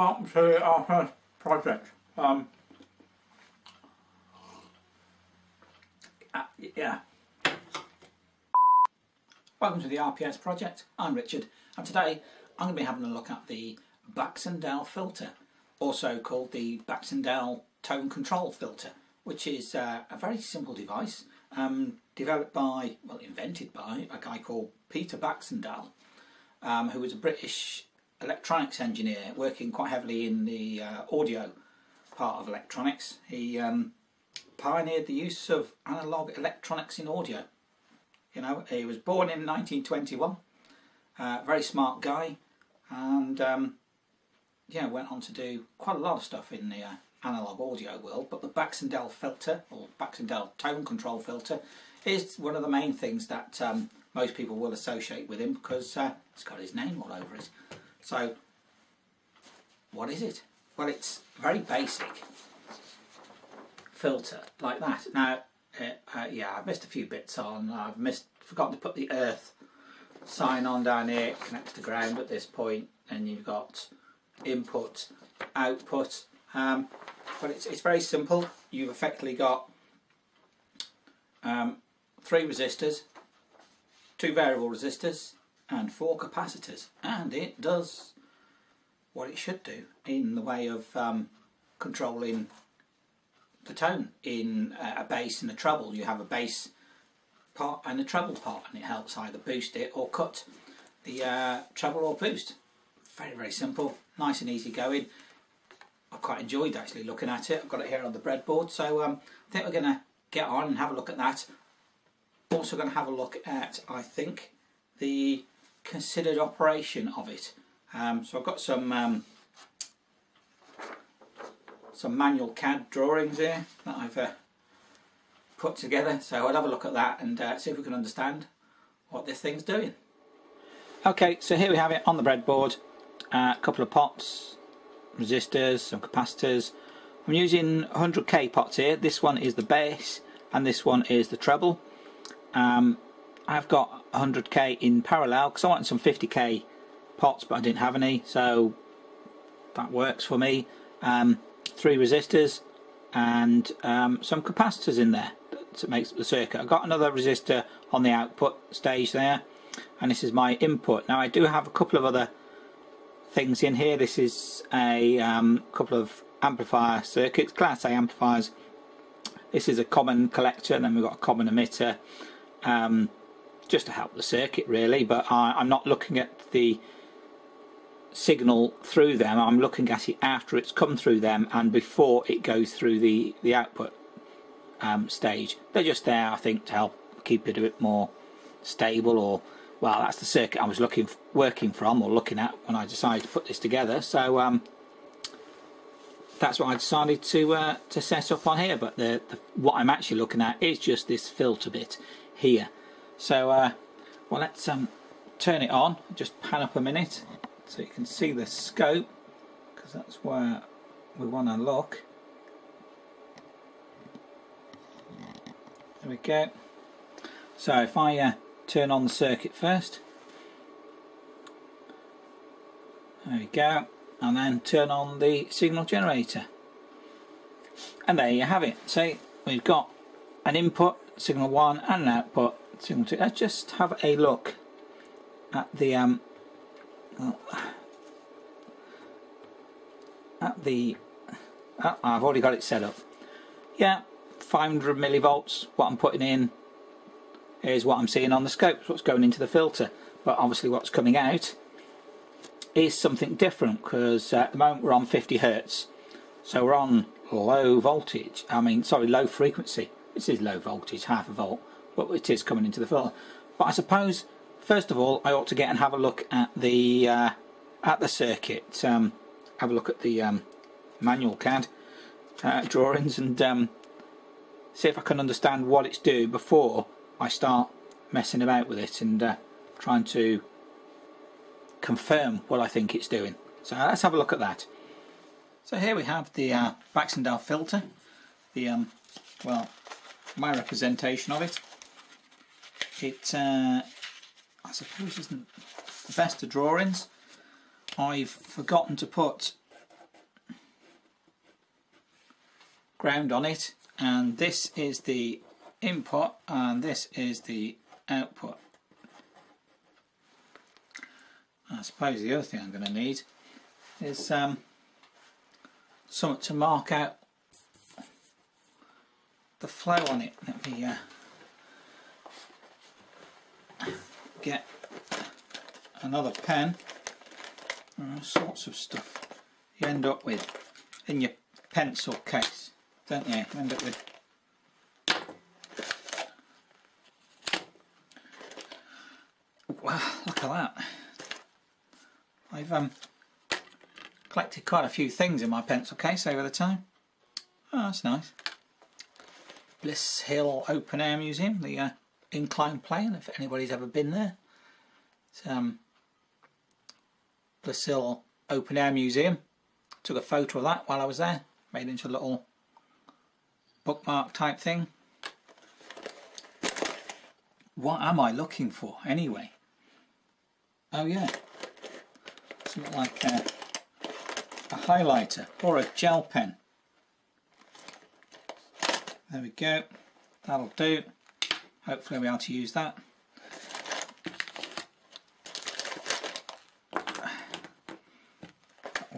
Welcome to our first project. Um, uh, yeah. Welcome to the RPS project. I'm Richard, and today I'm going to be having a look at the Baxandall filter, also called the Baxandall tone control filter, which is uh, a very simple device um, developed by, well, invented by a guy called Peter Baxandall, um, who was a British electronics engineer working quite heavily in the uh, audio part of electronics. He um, pioneered the use of analog electronics in audio. You know, he was born in 1921, uh, very smart guy, and um, yeah, went on to do quite a lot of stuff in the uh, analog audio world. But the Baxandall filter, or Baxandall tone control filter, is one of the main things that um, most people will associate with him because uh, it's got his name all over it. So, what is it? Well, it's very basic filter like that. Now, uh, uh, yeah, I've missed a few bits on. I've missed, forgotten to put the earth sign on down here. It connects to ground at this point, and you've got input, output. Um, but it's it's very simple. You've effectively got um, three resistors, two variable resistors, and four capacitors, and it does what it should do in the way of um, controlling the tone in a bass and a treble. You have a bass part and a treble part, and it helps either boost it or cut the uh, treble or boost. Very very simple, nice and easy going. I quite enjoyed actually looking at it. I've got it here on the breadboard, so um, I think we're going to get on and have a look at that. Also going to have a look at, I think, the considered operation of it. Um, so I've got some um, some manual CAD drawings here that I've uh, put together. So I'll have a look at that and uh, see if we can understand what this thing's doing. Okay, so here we have it on the breadboard. Uh, a couple of pots, resistors, some capacitors. I'm using 100k pots here. This one is the bass and this one is the treble. Um, I've got 100k in parallel because I wanted some 50k pots but I didn't have any so that works for me. Um, three resistors and um, some capacitors in there to make the circuit. I've got another resistor on the output stage there and this is my input. Now I do have a couple of other things in here. This is a um, couple of amplifier circuits, class A amplifiers. This is a common collector and then we've got a common emitter. Um, just to help the circuit really but I, I'm not looking at the signal through them. I'm looking at it after it's come through them and before it goes through the the output um, stage. They're just there I think to help keep it a bit more stable or well that's the circuit I was looking working from or looking at when I decided to put this together. So um, that's what I decided to uh, to set up on here. But the, the, what I'm actually looking at is just this filter bit here so, uh, well, let's um, turn it on. Just pan up a minute so you can see the scope, because that's where we want to look. There we go. So if I uh, turn on the circuit first, there we go, and then turn on the signal generator. And there you have it. So we've got an input, signal 1, and an output Let's just have a look at the um, at the. Oh, I've already got it set up. Yeah, 500 millivolts. What I'm putting in is what I'm seeing on the scope. What's going into the filter, but obviously what's coming out is something different because at the moment we're on 50 hertz, so we're on low voltage. I mean, sorry, low frequency. This is low voltage, half a volt but it is coming into the filter. But I suppose, first of all, I ought to get and have a look at the uh, at the circuit. Um, have a look at the um, manual CAD uh, drawings and um, see if I can understand what it's doing before I start messing about with it and uh, trying to confirm what I think it's doing. So let's have a look at that. So here we have the uh, Baxandall filter, the um, well, my representation of it it uh, I suppose isn't the best of drawings I've forgotten to put ground on it and this is the input and this is the output. I suppose the other thing I'm going to need is um, something to mark out the flow on it. Let me uh, get another pen. All sorts of stuff you end up with in your pencil case don't you? end up with wow look at that. I've um, collected quite a few things in my pencil case over the time. Oh that's nice. Blists Hill Open Air Museum the uh, incline plane if anybody's ever been there. It's um, Hill Open Air Museum. Took a photo of that while I was there. Made into a little bookmark type thing. What am I looking for anyway? Oh yeah, something like a, a highlighter or a gel pen. There we go, that'll do. Hopefully I'll be able to use that.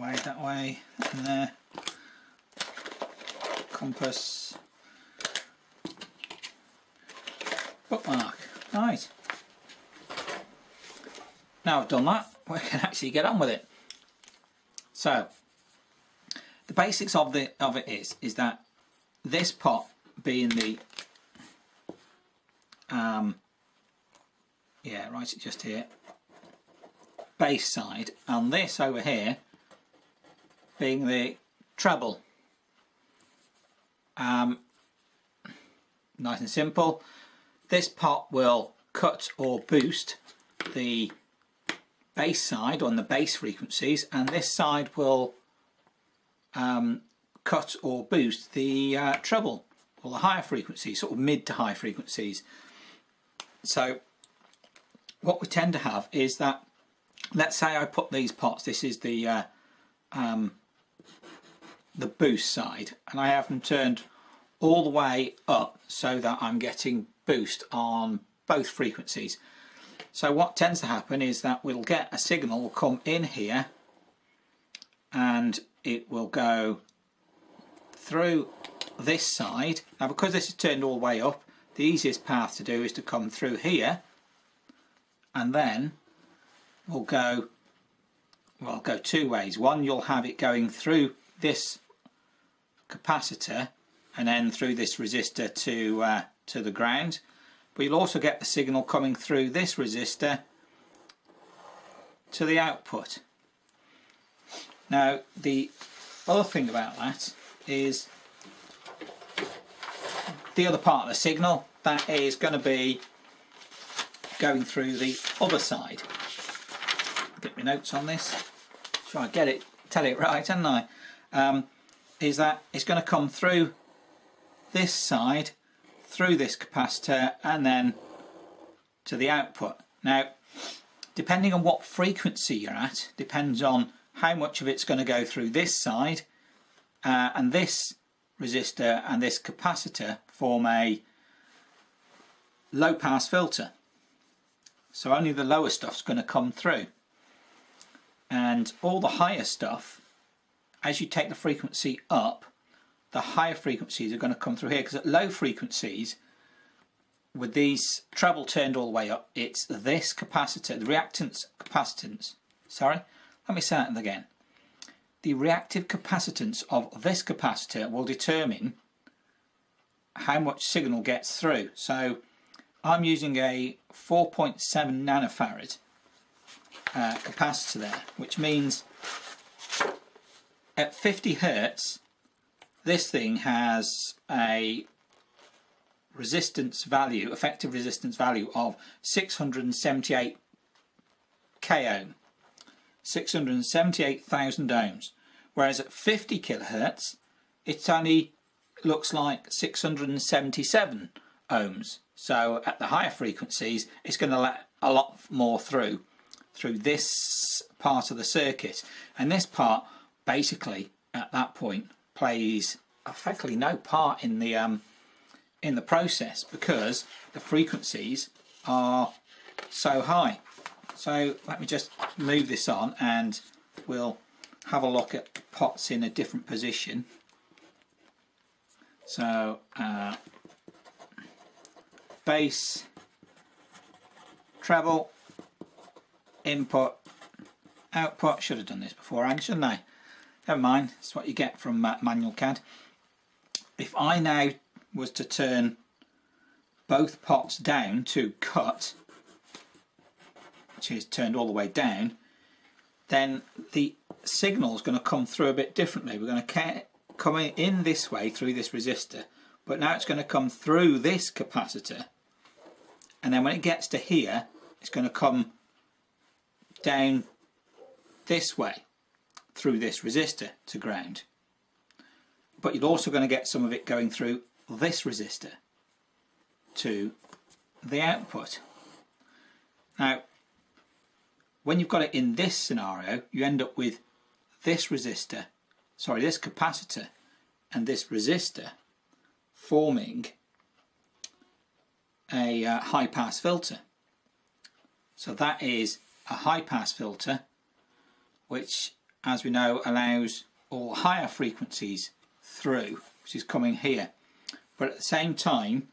way, that way, and there. Compass. Bookmark. Right. Now I've done that, we can actually get on with it. So, the basics of the of it is is that this pot being the um yeah write it just here bass side and this over here being the treble. Um, nice and simple. This pot will cut or boost the bass side on the bass frequencies and this side will um, cut or boost the uh, treble or the higher frequencies, sort of mid to high frequencies. So what we tend to have is that, let's say I put these pots, this is the uh, um, the boost side and I have them turned all the way up so that I'm getting boost on both frequencies. So what tends to happen is that we'll get a signal will come in here and it will go through this side. Now because this is turned all the way up the easiest path to do is to come through here and then we'll go well go two ways. One you'll have it going through this capacitor and then through this resistor to uh, to the ground. But you'll also get the signal coming through this resistor to the output. Now the other thing about that is the other part of the signal that is going to be going through the other side. Get my notes on this try to get it tell it right haven't I? Um, is that it's going to come through this side, through this capacitor and then to the output. Now depending on what frequency you're at depends on how much of it's going to go through this side uh, and this resistor and this capacitor form a low pass filter. So only the lower stuff's going to come through and all the higher stuff as you take the frequency up, the higher frequencies are going to come through here because at low frequencies, with these treble turned all the way up, it's this capacitor, the reactance capacitance, sorry, let me say that again. The reactive capacitance of this capacitor will determine how much signal gets through. So I'm using a 4.7 nanofarad uh, capacitor there, which means at 50 hertz this thing has a resistance value, effective resistance value of 678 k ohm, 678,000 ohms. Whereas at 50 kilohertz, it only looks like 677 ohms. So at the higher frequencies, it's going to let a lot more through. Through this part of the circuit and this part basically at that point plays effectively no part in the um, in the process because the frequencies are so high. So let me just move this on and we'll have a look at pots in a different position. So uh, bass, treble, input, output. Should have done this beforehand, shouldn't I? Never mind, it's what you get from uh, manual CAD. If I now was to turn both pots down to cut, which is turned all the way down, then the signal is going to come through a bit differently. We're going to come in this way through this resistor, but now it's going to come through this capacitor, and then when it gets to here, it's going to come down this way through this resistor to ground. But you're also going to get some of it going through this resistor to the output. Now, when you've got it in this scenario, you end up with this resistor, sorry, this capacitor and this resistor forming a uh, high pass filter. So that is a high pass filter which as we know allows all higher frequencies through which is coming here. But at the same time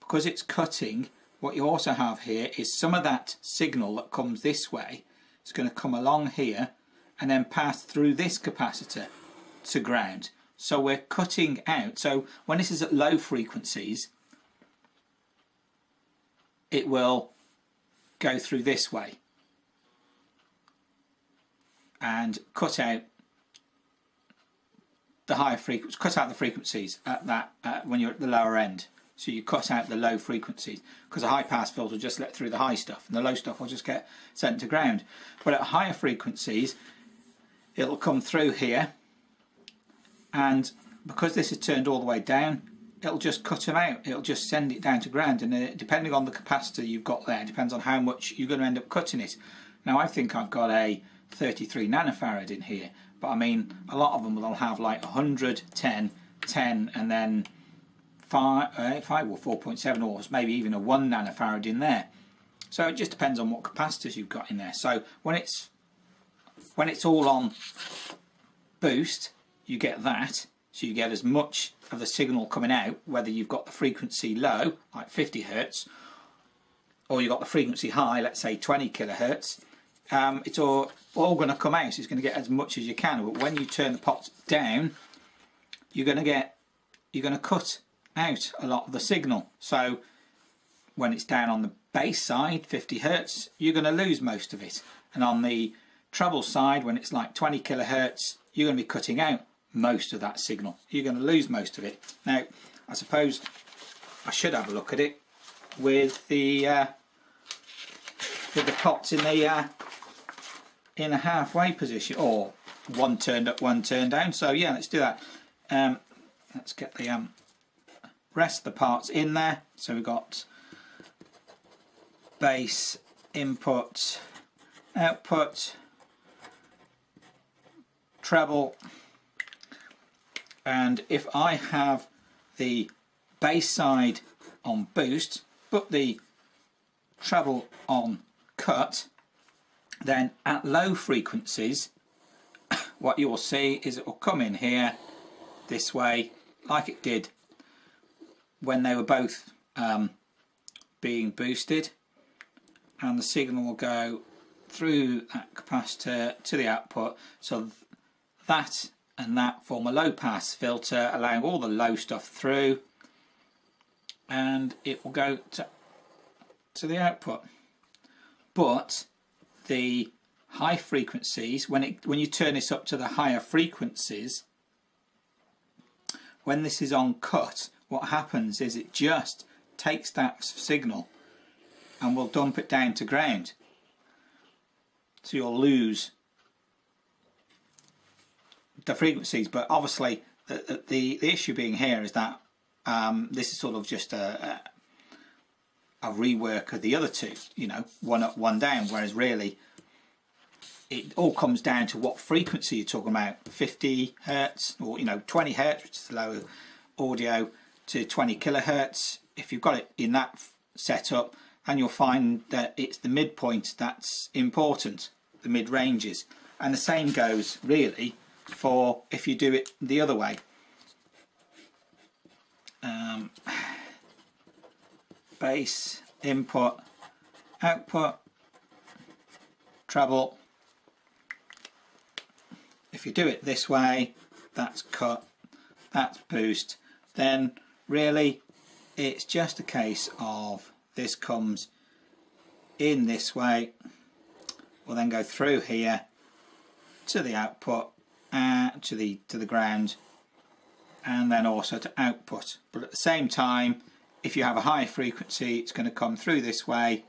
because it's cutting what you also have here is some of that signal that comes this way. Is going to come along here and then pass through this capacitor to ground. So we're cutting out. So when this is at low frequencies it will go through this way and cut out the higher frequencies, cut out the frequencies at that uh, when you're at the lower end. So you cut out the low frequencies because a high pass filter will just let through the high stuff and the low stuff will just get sent to ground. But at higher frequencies, it'll come through here and because this is turned all the way down, it'll just cut them out. It'll just send it down to ground and uh, depending on the capacitor you've got there, depends on how much you're going to end up cutting it. Now I think I've got a 33 nanofarad in here but I mean a lot of them will have like 100 10 10 and then 5, uh, 5 or 4.7 or maybe even a 1 nanofarad in there. So it just depends on what capacitors you've got in there. So when it's when it's all on boost you get that. So you get as much of the signal coming out whether you've got the frequency low like 50 hertz or you've got the frequency high let's say 20 kilohertz um, it's all, all going to come out, so it's going to get as much as you can. But when you turn the pots down, you're going to get, you're going to cut out a lot of the signal. So when it's down on the bass side, 50 hertz, you're going to lose most of it. And on the treble side, when it's like 20 kilohertz, you're going to be cutting out most of that signal. You're going to lose most of it. Now, I suppose I should have a look at it with the uh, with the pots in the uh, in a halfway position or one turned up one turned down. So yeah let's do that. Um, let's get the um, rest of the parts in there. So we've got bass input output treble and if I have the bass side on boost but the treble on cut then at low frequencies what you will see is it will come in here this way like it did when they were both um, being boosted. And the signal will go through that capacitor to the output. So that and that form a low pass filter allowing all the low stuff through. And it will go to, to the output. But the high frequencies, when, it, when you turn this up to the higher frequencies, when this is on cut, what happens is it just takes that signal and will dump it down to ground. So you'll lose the frequencies, but obviously the, the, the issue being here is that um, this is sort of just a, a rework of the other two, you know, one up, one down, whereas really it all comes down to what frequency you're talking about 50 hertz or you know 20 hertz which is the lower audio to 20 kilohertz. If you've got it in that setup and you'll find that it's the midpoint that's important the mid ranges and the same goes really for if you do it the other way. Um, bass input output treble. If you do it this way that's cut that's boost. Then really it's just a case of this comes in this way. We'll then go through here to the output uh, to the to the ground and then also to output. But at the same time if you have a high frequency it's going to come through this way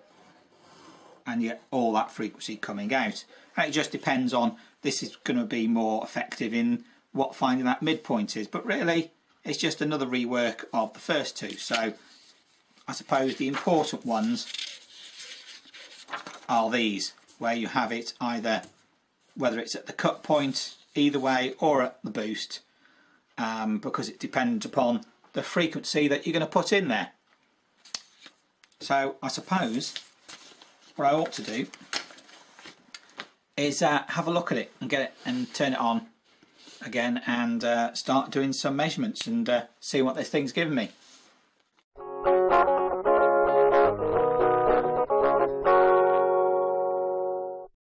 and you get all that frequency coming out. And it just depends on this is going to be more effective in what finding that midpoint is but really it's just another rework of the first two. So I suppose the important ones are these where you have it either whether it's at the cut point either way or at the boost um, because it depends upon the frequency that you're going to put in there. So I suppose what I ought to do is uh, have a look at it and get it and turn it on again and uh, start doing some measurements and uh, see what this thing's giving me.